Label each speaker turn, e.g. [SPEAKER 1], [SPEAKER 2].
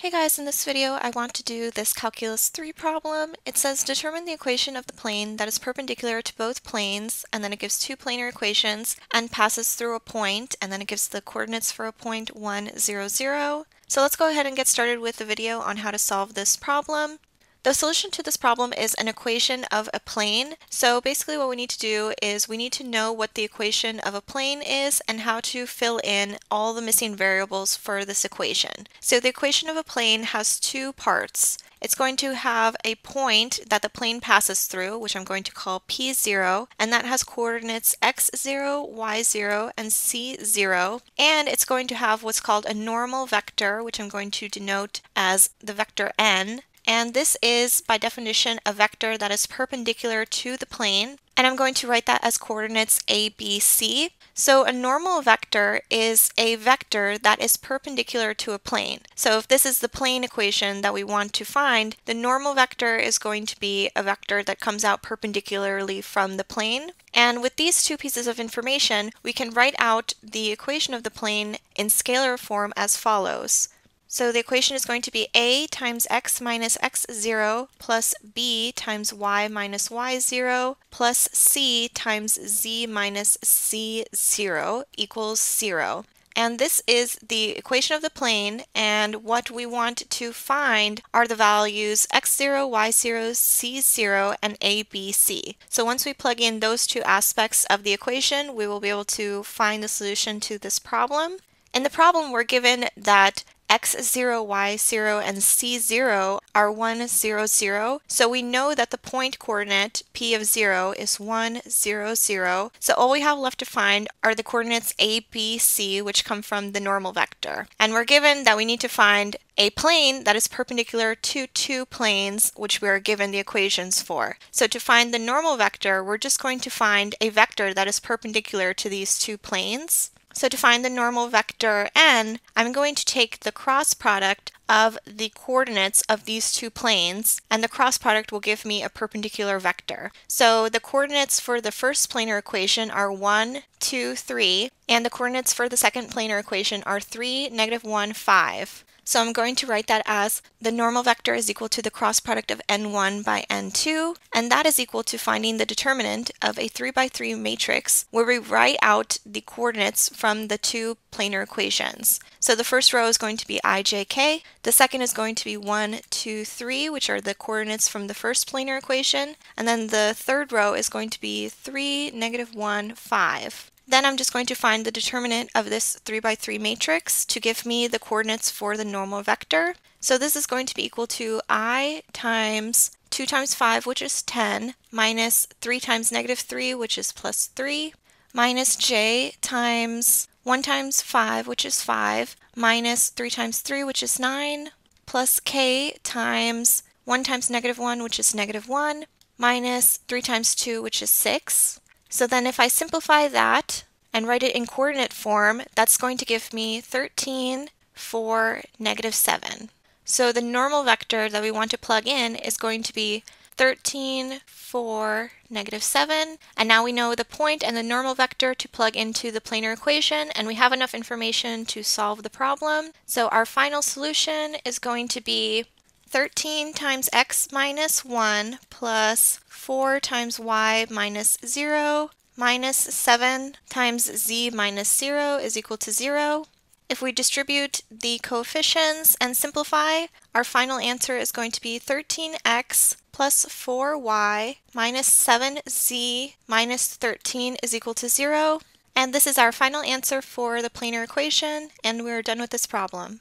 [SPEAKER 1] Hey guys, in this video I want to do this Calculus 3 problem. It says determine the equation of the plane that is perpendicular to both planes, and then it gives two planar equations and passes through a point, and then it gives the coordinates for a point 1, 0, 0. So let's go ahead and get started with the video on how to solve this problem. The solution to this problem is an equation of a plane. So basically what we need to do is we need to know what the equation of a plane is and how to fill in all the missing variables for this equation. So the equation of a plane has two parts. It's going to have a point that the plane passes through, which I'm going to call P0, and that has coordinates x0, y0, and z0. And it's going to have what's called a normal vector, which I'm going to denote as the vector n. And this is, by definition, a vector that is perpendicular to the plane. And I'm going to write that as coordinates a, b, c. So a normal vector is a vector that is perpendicular to a plane. So if this is the plane equation that we want to find, the normal vector is going to be a vector that comes out perpendicularly from the plane. And with these two pieces of information, we can write out the equation of the plane in scalar form as follows. So the equation is going to be a times x minus x0 plus b times y minus y0 plus c times z minus z0 equals 0. And this is the equation of the plane, and what we want to find are the values x0, y0, z0, and abc. So once we plug in those two aspects of the equation, we will be able to find the solution to this problem. In the problem, we're given that x0, y0, and z0 are 1, 0, 0. So we know that the point coordinate p of 0 is 1, 0, 0. So all we have left to find are the coordinates a, b, c, which come from the normal vector. And we're given that we need to find a plane that is perpendicular to two planes, which we are given the equations for. So to find the normal vector, we're just going to find a vector that is perpendicular to these two planes. So to find the normal vector n, I'm going to take the cross product of the coordinates of these two planes, and the cross product will give me a perpendicular vector. So the coordinates for the first planar equation are 1, 2, 3, and the coordinates for the second planar equation are 3, negative 1, 5. So I'm going to write that as the normal vector is equal to the cross product of n1 by n2, and that is equal to finding the determinant of a 3 by 3 matrix where we write out the coordinates from the two planar equations. So the first row is going to be ijk, the second is going to be 1, 2, 3, which are the coordinates from the first planar equation, and then the third row is going to be 3, negative 1, 5. Then I'm just going to find the determinant of this 3 by 3 matrix to give me the coordinates for the normal vector. So this is going to be equal to i times 2 times 5, which is 10, minus 3 times negative 3, which is plus 3, minus j times 1 times 5, which is 5, minus 3 times 3, which is 9, plus k times 1 times negative 1, which is negative 1, minus 3 times 2, which is 6, so then if I simplify that and write it in coordinate form, that's going to give me 13, 4, negative 7. So the normal vector that we want to plug in is going to be 13, 4, negative 7. And now we know the point and the normal vector to plug into the planar equation, and we have enough information to solve the problem. So our final solution is going to be 13 times x minus 1 plus 4 times y minus 0 minus 7 times z minus 0 is equal to 0. If we distribute the coefficients and simplify, our final answer is going to be 13x plus 4y minus 7z minus 13 is equal to 0. And this is our final answer for the planar equation, and we're done with this problem.